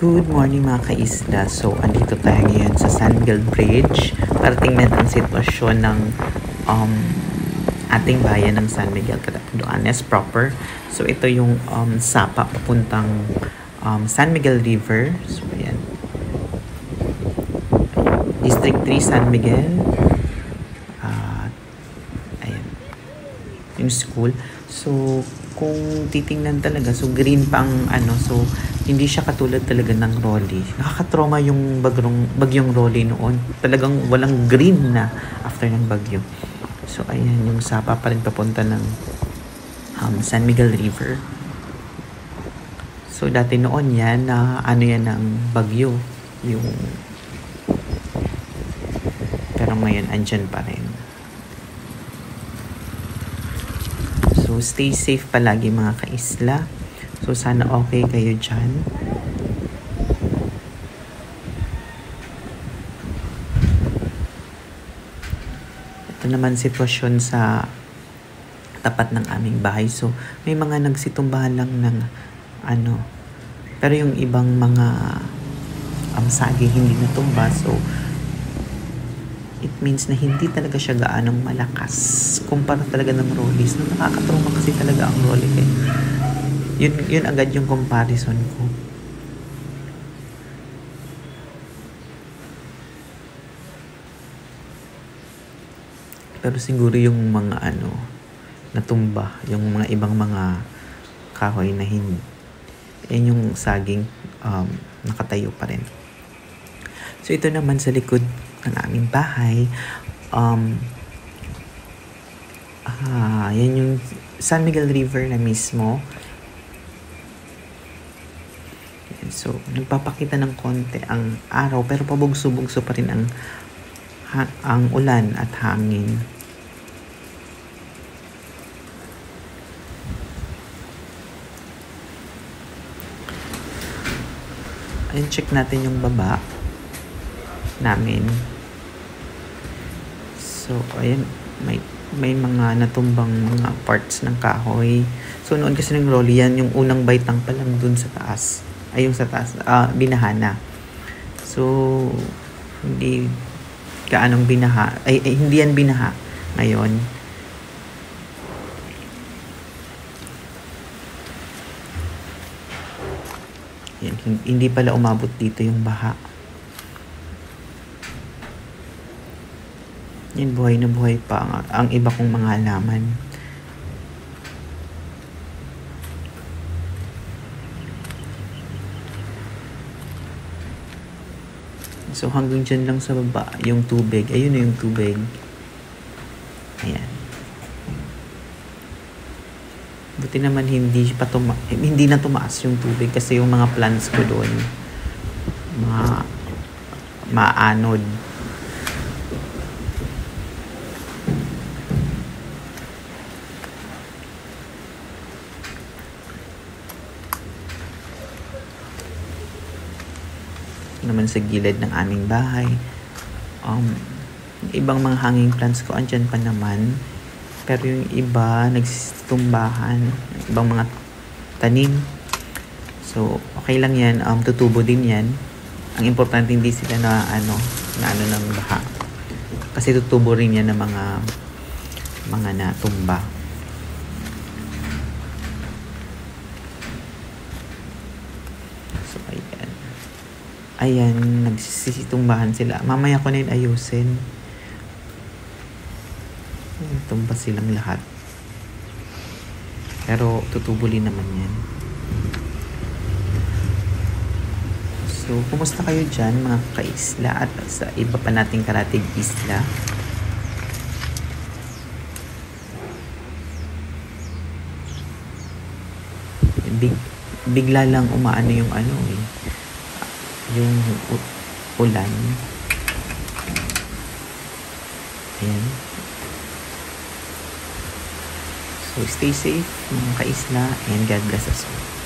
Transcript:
Good morning mga kaisla. So, andito tayo ngayon sa San Miguel Bridge para tingnan ang sitwasyon ng um, ating bayan ng San Miguel Catanduanes proper. So, ito yung um, sapa papuntang um, San Miguel River. So, ayan. District 3 San Miguel. At, ayan. Yung school. So, kung titingnan talaga, so green pang ano, so hindi siya katulad talaga ng Rolly. Nakakatroma yung bagyong, bagyong Rolly noon. Talagang walang green na after ng bagyo. So, ayan, yung sapa pa rin papunta ng um, San Miguel River. So, dati noon yan, na ano yan ng bagyo. Yung pero ngayon, andyan pa rin. So, stay safe palagi mga kaisla. So, sana okay kayo dyan. Ito naman sitwasyon sa tapat ng aming bahay. So, may mga nagsitumbahan lang ng ano. Pero yung ibang mga um, saging hindi natumba. So, it means na hindi talaga siya gaanong malakas kumpara talaga ng rollies. No, nakakatrauma kasi talaga ang rolly. Eh. Yun, yun agad yung comparison ko. Pero siguro yung mga ano, natumba, yung mga ibang mga kahoy na hindi. Yan yung saging um, nakatayo pa rin. So ito naman sa likod ng aming bahay, um, ah, yan yung San Miguel River na mismo. So, nagpapakita ng konti ang araw pero pabugso-bugso pa rin ang ha- ang ulan at hangin. Ayun, check natin yung baba namin. So, ayun, may may mga natumbang mga parts ng kahoy. So, noon kasi ng rolly yan, yung unang baitang pa lang dun sa taas. Ay, yung sa taas, ah, binahana. So, hindi kaanong binaha. Ay, ay, hindi yan binaha ngayon. Yan, hin- hindi pala umabot dito yung baha. Yan, buhay na buhay pa ang, ang iba kong mga halaman. So hanggang dyan lang sa baba, yung tubig. Ayun na yung tubig. Ayan. Buti naman hindi pa tuma hindi na tumaas yung tubig kasi yung mga plants ko doon mga maanod. Naman sa gilid ng aming bahay. Um, ibang mga hanging plants ko, andyan pa naman. Pero yung iba, nagsitumbahan. Ibang mga tanim. So, okay lang yan. Um, tutubo din yan. Ang importante hindi sila na ano, na ano ng baha. Kasi tutubo rin yan ng mga mga natumba. So, ayan. Ayan, nagsisitumbahan sila. Mamaya ko na yun ayusin. Tumba silang lahat. Pero tutubuli naman yan. So, kumusta kayo dyan mga kaisla at sa iba pa nating karatig isla? Big, bigla lang umaano yung ano eh yung ulan. Ayan. So, stay safe mga kaisla and God bless us all.